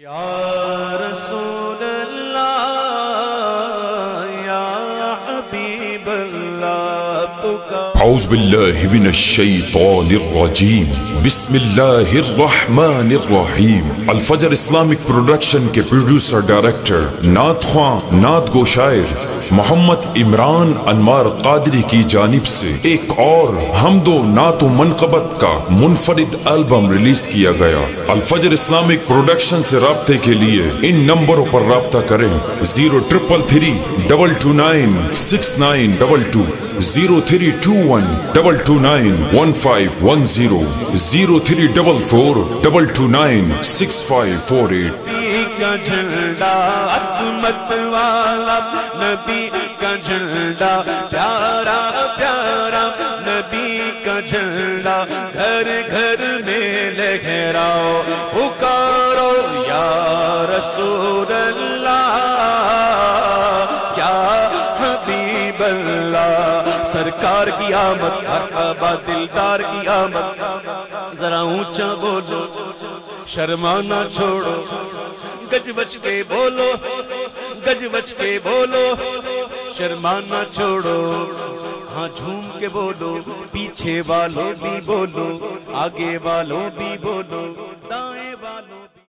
یا رسول اللہ یا حبیب اللہ پکار أعوذ بالله من الشيطان الرجيم بسم الله الرحمن الرحیم۔ الفجر اسلامک پروڈکشن کے پروڈیوسر، ڈائریکٹر نعت خواں، نعت گو شاعر محمد عمران انوار قادری کی جانب سے ایک اور حمد و نعت و منقبت کا منفرد البم ریلیز کیا گیا۔ الفجر اسلامک پروڈکشن سے رابطے کے لیے ان نمبروں پر رابطہ کریں۔ Zero triple three double two nine six nine double two. Zero three two one double two nine one five one zero zero three double four double two nine six five four eight کا جھنڈا عصمت والا نبی کا جھنڈا پیارا پیارا نبی کا جھنڈا گھر گھر میں لہراؤ پکارو یا رسول اللہ یا حبیب اللہ سرکار کی آمد مرحبا دلدار کی آمد۔ ذرا اونچا بولو، شرمانا چھوڑو۔ گج بچ کے بولو، گج بچ کے بولو۔ شرمانا چھوڑو۔ ہاں جھوم کے بولو، پیچھے والوں بھی بولو، آگے والوں بھی بولو۔